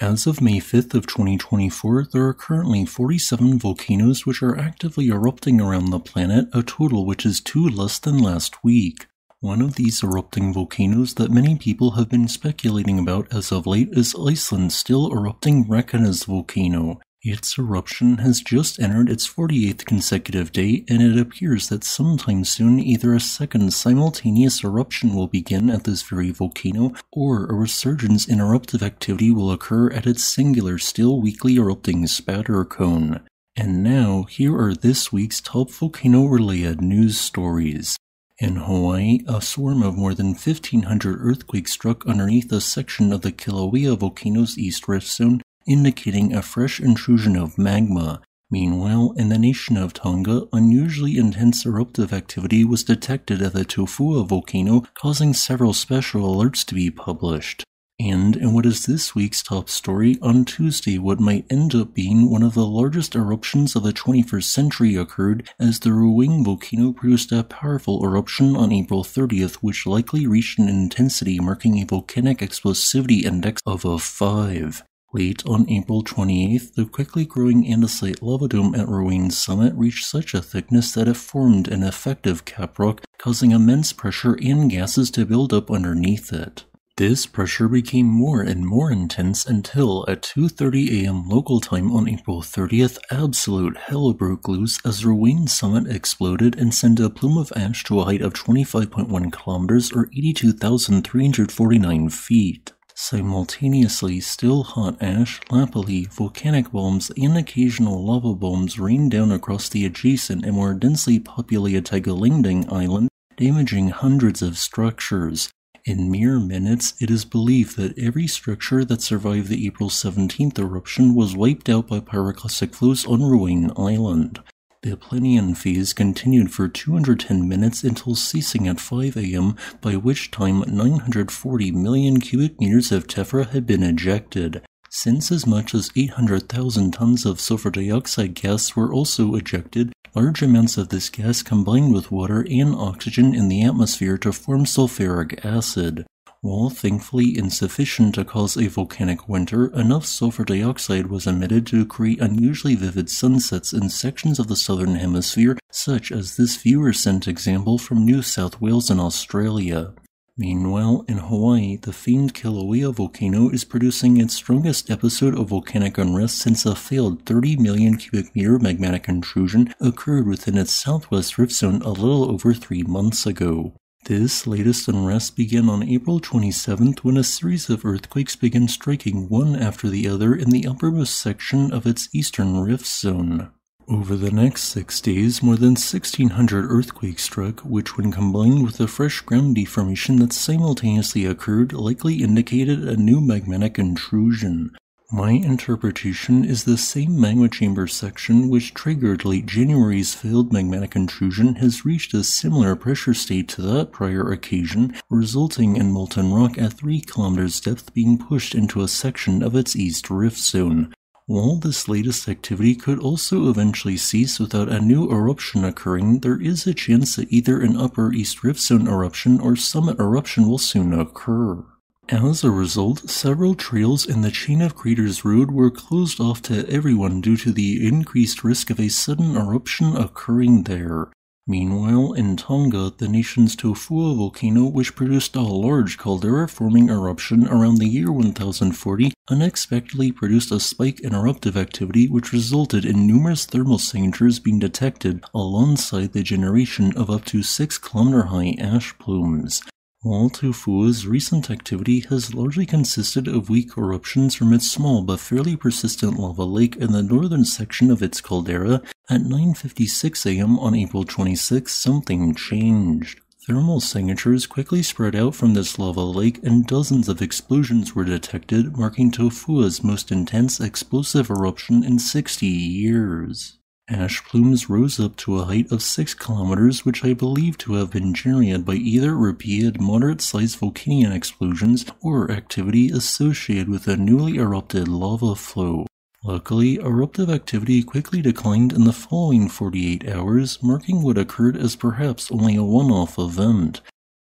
As of May 5th of 2024, there are currently 47 volcanoes which are actively erupting around the planet, a total which is two less than last week. One of these erupting volcanoes that many people have been speculating about as of late is Iceland's still erupting Reykjanes volcano. Its eruption has just entered its 48th consecutive day, and it appears that sometime soon either a second simultaneous eruption will begin at this very volcano, or a resurgence in eruptive activity will occur at its singular still weakly erupting spatter cone. And now, here are this week's top volcano related news stories. In Hawaii, a swarm of more than 1,500 earthquakes struck underneath a section of the Kilauea volcano's east rift zone indicating a fresh intrusion of magma. Meanwhile, in the nation of Tonga, unusually intense eruptive activity was detected at the Tofua volcano, causing several special alerts to be published. And in what is this week's top story, on Tuesday, what might end up being one of the largest eruptions of the 21st century occurred as the Ruang volcano produced a powerful eruption on April 30th, which likely reached an intensity marking a volcanic explosivity index of a 5. Late on April 28th, the quickly growing andesite lava dome at Ruang's summit reached such a thickness that it formed an effective caprock, causing immense pressure and gases to build up underneath it. This pressure became more and more intense until, at 2.30 am local time on April 30th, absolute hell broke loose as Ruang's summit exploded and sent a plume of ash to a height of 25.1 kilometers or 82,349 feet. Simultaneously, still hot ash, lapilli, volcanic bombs, and occasional lava bombs rained down across the adjacent and more densely populated Tagulandang Island, damaging hundreds of structures. In mere minutes, it is believed that every structure that survived the April 17th eruption was wiped out by pyroclastic flows on Ruang Island. The Plinian phase continued for 210 minutes until ceasing at 5 am, by which time 940 million cubic meters of tephra had been ejected. Since as much as 800,000 tons of sulfur dioxide gas were also ejected, large amounts of this gas combined with water and oxygen in the atmosphere to form sulfuric acid. While thankfully insufficient to cause a volcanic winter, enough sulfur dioxide was emitted to create unusually vivid sunsets in sections of the southern hemisphere, such as this viewer sent example from New South Wales in Australia. Meanwhile, in Hawaii, the famed Kilauea volcano is producing its strongest episode of volcanic unrest since a failed 30 million cubic meter magmatic intrusion occurred within its southwest rift zone a little over three months ago. This latest unrest began on April 27th when a series of earthquakes began striking one after the other in the uppermost section of its eastern rift zone. Over the next six days, more than 1,600 earthquakes struck, which, when combined with the fresh ground deformation that simultaneously occurred, likely indicated a new magmatic intrusion. My interpretation is the same magma chamber section which triggered late January's failed magmatic intrusion has reached a similar pressure state to that prior occasion, resulting in molten rock at 3 kilometers depth being pushed into a section of its east rift zone. While this latest activity could also eventually cease without a new eruption occurring, there is a chance that either an upper east rift zone eruption or summit eruption will soon occur. As a result, several trails in the Chain of Craters road were closed off to everyone due to the increased risk of a sudden eruption occurring there. Meanwhile, in Tonga, the nation's Tofua volcano, which produced a large caldera-forming eruption around the year 1040, unexpectedly produced a spike in eruptive activity which resulted in numerous thermal signatures being detected alongside the generation of up to 6 kilometer high ash plumes. While Tofua's recent activity has largely consisted of weak eruptions from its small but fairly persistent lava lake in the northern section of its caldera, at 9.56 am on April 26 something changed. Thermal signatures quickly spread out from this lava lake and dozens of explosions were detected, marking Tofua's most intense explosive eruption in 60 years. Ash plumes rose up to a height of 6 kilometers, which I believe to have been generated by either repeated moderate-sized volcanic explosions or activity associated with a newly erupted lava flow. Luckily, eruptive activity quickly declined in the following 48 hours, marking what occurred as perhaps only a one-off event.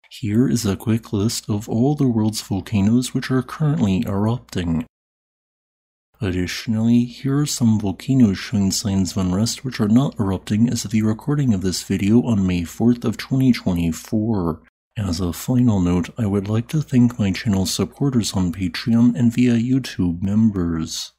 Here is a quick list of all the world's volcanoes which are currently erupting. Additionally, here are some volcanoes showing signs of unrest which are not erupting as of the recording of this video on May 4th of 2024. As a final note, I would like to thank my channel supporters on Patreon and via YouTube members.